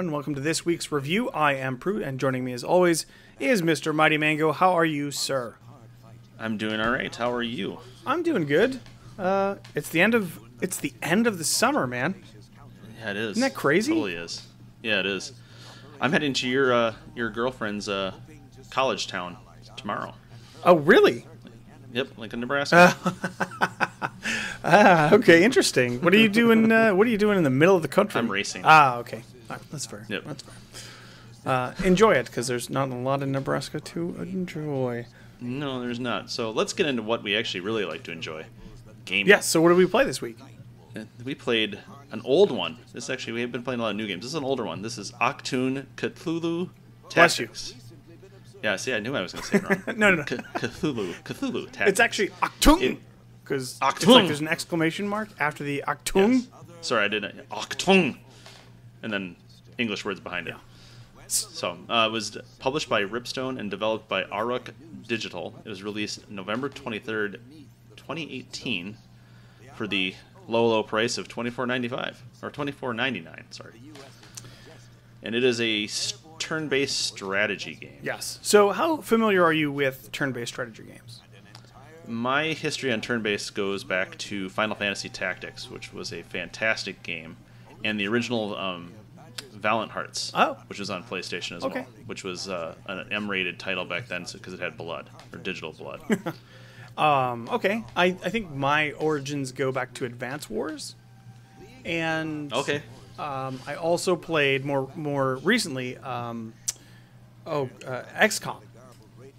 everyone. Welcome to this week's review. I am Proulx, and joining me as always is Mr. Mighty Mango. How are you, sir? I'm doing all right. How are you? I'm doing good. Uh, it's the end of it's the end of the summer, man. Yeah, it is. Isn't that crazy? It totally is. Yeah, it is. I'm heading to your uh, your girlfriend's uh, college town tomorrow. Oh, really? Yep, Lincoln, Nebraska. Ah, okay, interesting. What are you doing? Uh, what are you doing in the middle of the country? I'm racing. Ah, okay. Right, that's fair. Yep. That's fair. Uh, enjoy it because there's not a lot in Nebraska to enjoy. no, there's not. So let's get into what we actually really like to enjoy. Gaming. Yes. So what did we play this week? Uh, We played an old one. This actually we have been playing a lot of new games. This is an older one. This is Octoon Cthulhu Bless you. Tactics. Yeah, see, I knew I was going to say it wrong. No, no, no. C- Cthulhu, Cthulhu Tactics. It's actually Achtung It- because Achtung. like there's an exclamation mark after the Achtung. Yes. Sorry, I didn't. Achtung. And then English words behind it. So, uh, it was published by Ripstone and developed by Auroch Digital. It was released November 23rd, 2018 for the low, low price of $24.95. Or $24.99, sorry. And it is a turn-based strategy game. Yes. So how familiar are you with turn-based strategy games? My history on turn based goes back to Final Fantasy Tactics, which was a fantastic game, and the original um, Vandal Hearts, Oh. which was on PlayStation as Okay. well, which was uh, an M rated title back then because it had blood, or digital blood. Um, okay. I, I think my origins go back to Advance Wars, and okay. um, I also played more more recently. Um, oh, uh, XCOM,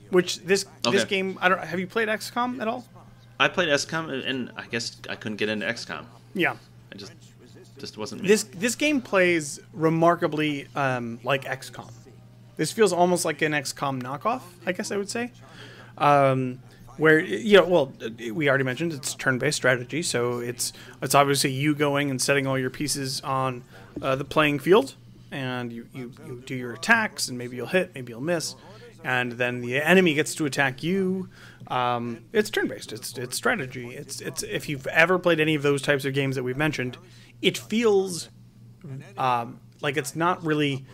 which this this game. I don't. Have you played XCOM at all? I played XCOM, and I guess I couldn't get into XCOM. Yeah. I just just wasn't me. This this game plays remarkably um, like XCOM. This feels almost like an XCOM knockoff, I guess I would say. Um, where you know, well, we already mentioned it's turn-based strategy, so it's it's obviously you going and setting all your pieces on uh, the playing field, and you, you you do your attacks, and maybe you'll hit, maybe you'll miss, and then the enemy gets to attack you. Um, it's turn-based. It's it's strategy. It's it's if you've ever played any of those types of games that we've mentioned, it feels um, like it's not really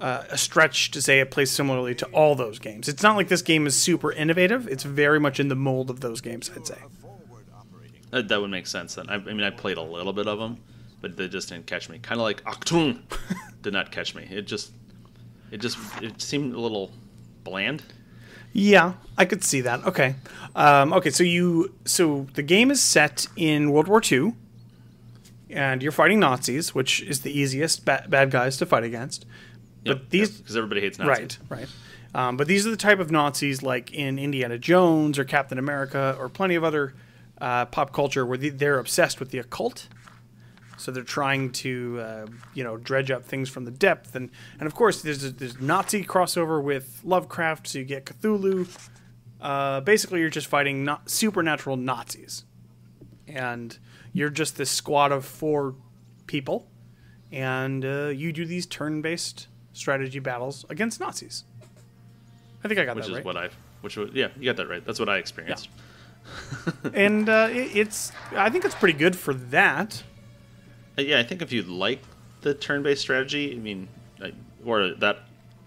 uh, a stretch to say it plays similarly to all those games. It's not like this game is super innovative. It's very much in the mold of those games, I'd say. That, that would make sense then. I, I mean, I played a little bit of them, but they just didn't catch me. Kind of like Octoon did not catch me. It just, it just, it seemed a little bland. Yeah, I could see that. Okay, um, okay. So you, so the game is set in World War II, and you're fighting Nazis, which is the easiest ba- bad guys to fight against. But these, because everybody hates Nazis. Right, right. Um, but these are the type of Nazis like in Indiana Jones or Captain America or plenty of other uh, pop culture where they're obsessed with the occult. So they're trying to, uh, you know, dredge up things from the depth, and and of course there's a, there's Nazi crossover with Lovecraft, so you get Cthulhu. Uh, basically, you're just fighting not supernatural Nazis, and you're just this squad of four people, and uh, you do these turn-based strategy battles against Nazis. I think I got Which that right. Which is what I, which was, yeah, you got that right. That's what I experienced. and uh, it, it's I think it's pretty good for that. Uh, Yeah, I think if you like the turn-based strategy, I mean, or that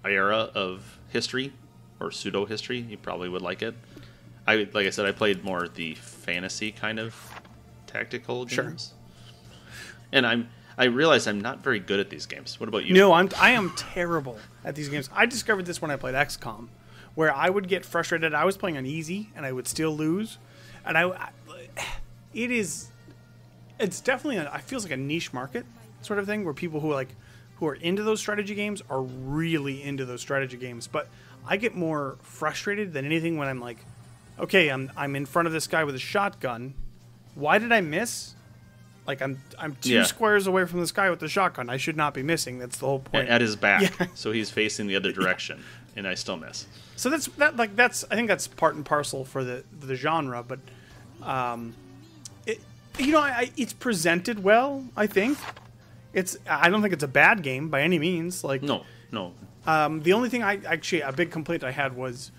era of history or pseudo history, you probably would like it. I like I said, I played more the fantasy kind of tactical Sure. games, and I'm I realize I'm not very good at these games. What about you? No, I'm I am terrible at these games. I discovered this when I played XCOM, where I would get frustrated. I was playing on easy and I would still lose, and I, I it is it's definitely a, it feels like a niche market sort of thing where people who are like who are into those strategy games are really into those strategy games. But I get more frustrated than anything when I'm like, okay, I'm I'm in front of this guy with a shotgun. Why did I miss? Like I'm I'm two Yeah. squares away from this guy with the shotgun. I should not be missing. That's the whole point. at his back, Yeah. so he's facing the other direction, and I still miss. So that's that like that's I think that's part and parcel for the the genre, but um, it you know I, I, it's presented well. I think it's I don't think it's a bad game by any means. Like No, no, um, the only thing I actually a big complaint I had was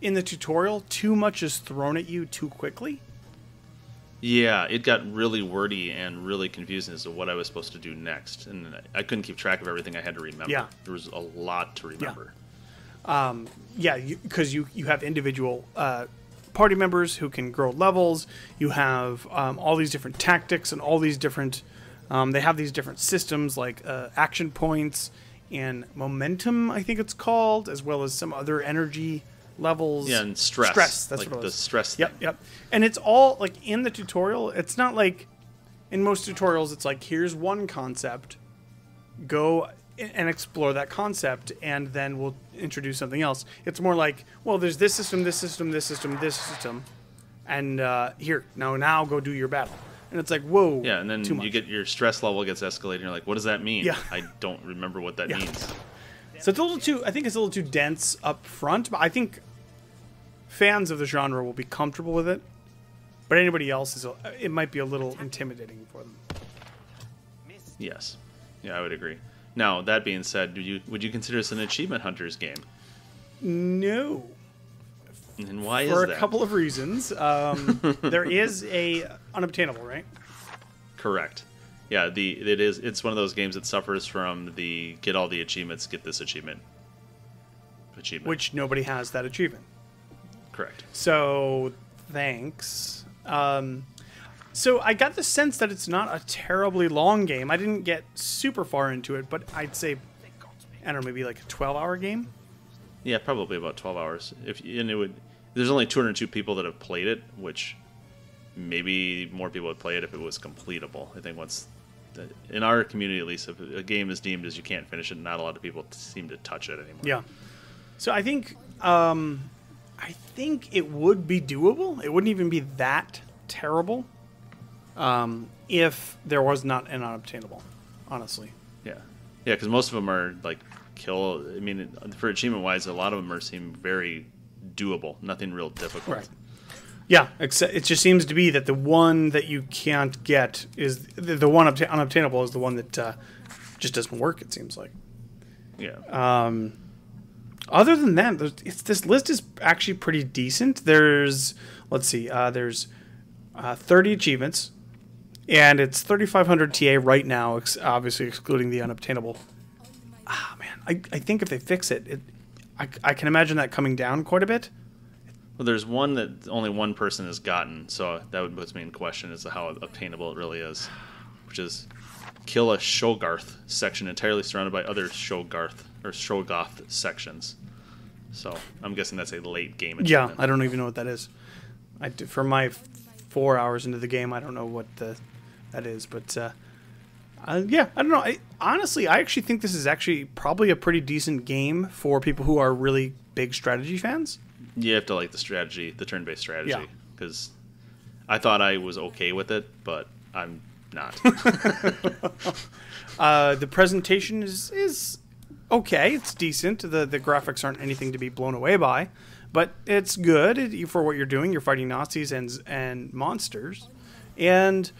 in the tutorial too much is thrown at you too quickly. Yeah, it got really wordy and really confusing as to what I was supposed to do next, and I couldn't keep track of everything I had to remember. Yeah. there was a lot to remember. yeah, because you, you have individual uh, party members who can grow levels. You have um, all these different tactics and all these different. Um, they have these different systems like uh, action points and momentum, I think it's called, as well as some other energy levels. Yeah, and stress. Stress. That's like what it was. the stress. Yep, thing. yep. And it's all like in the tutorial. It's not like in most tutorials. It's like here's one concept, go and explore that concept, and then we'll introduce something else. It's more like, well, there's this system, this system, this system, this system, and uh, here now now go do your battle. And it's like, whoa. Yeah, and then you get your stress level gets escalated. and You're like, what does that mean? Yeah. I don't remember what that Yeah. means. So it's a little too. I think it's a little too dense up front, but I think fans of the genre will be comfortable with it. But anybody else is it might be a little intimidating for them. Yes, yeah, I would agree. Now that being said, do you would you consider this an achievement hunters game? No, And why for is a couple of reasons. Um, there is a unobtainable, right? Correct. Yeah, the it is it's one of those games that suffers from the get all the achievements, get this achievement. Achievement. Which nobody has that achievement. Correct. So thanks. Um, so I got the sense that it's not a terribly long game. I didn't get super far into it, but I'd say I don't know, maybe like a twelve-hour game. Yeah, probably about 12 hours. If and it would there's only 202 people that have played it, which maybe more people would play it if it was completable. I think once the, in our community at least if a game is deemed as you can't finish it, not a lot of people seem to touch it anymore. Yeah. So I think um, I think it would be doable. It wouldn't even be that terrible um, if there was not an unobtainable. Honestly. Yeah, yeah, because most of them are like kill. I mean, for achievement wise, a lot of them are seem very doable. Nothing real difficult. Right. Yeah, except it just seems to be that the one that you can't get is the, the one obta- unobtainable is the one that uh, just doesn't work. It seems like. Yeah. Other than that, it's, this list is actually pretty decent. There's let's see, uh, there's uh, 30 achievements, and it's 3,500 TA right now, ex- obviously excluding the unobtainable. Ah man, I, I think if they fix it, it I, I can imagine that coming down quite a bit. well, there's one that only one person has gotten, so that would puts me in question as to how obtainable it really is, which is kill a Shogarth section entirely surrounded by other Shogarth or Shoggoth sections. So I'm guessing that's a late game Yeah. I don't even know what that is. I d- for my four hours into the game, I don't know what the that is, but uh, uh, yeah, I don't know. I, honestly, I actually think this is actually probably a pretty decent game for people who are really big strategy fans. You have to like the strategy, the turn-based strategy, Yeah. because I thought I was okay with it, but I'm not. Uh, the presentation is is okay. It's decent. The the graphics aren't anything to be blown away by, but it's good it- for what you're doing. You're fighting Nazis and and monsters, and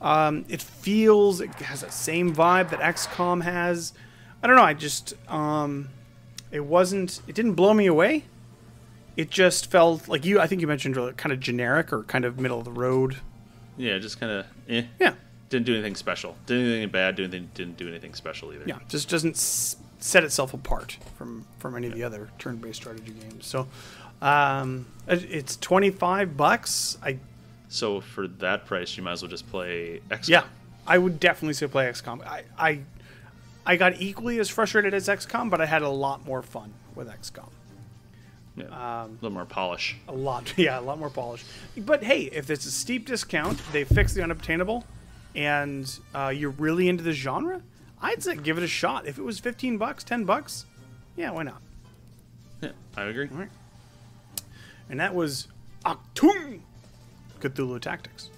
um, it feels it has that same vibe that XCOM has. I don't know. I just um, it wasn't. It didn't blow me away. It just felt like you. I think you mentioned kind of generic or kind of middle of the road. yeah, just kind of eh. Yeah. Didn't do anything special. Didn't do anything bad. Didn't anything, didn't do anything special either. yeah, just doesn't s- set itself apart from from any of the other turn-based strategy games. So, um, it's twenty five bucks. I So for that price, you might as well just play XCOM. yeah, I would definitely say play XCOM. I I I got equally as frustrated as XCOM, but I had a lot more fun with XCOM. Yeah. Um, a little more polish. A lot, yeah, a lot more polish. But hey, if it's a steep discount, they fix the unobtainable, and uh, you're really into the genre, I'd say give it a shot. If it was fifteen bucks, ten bucks, yeah, why not? Yeah, I agree. All right. And that was Achtung! Cthulhu Tactics.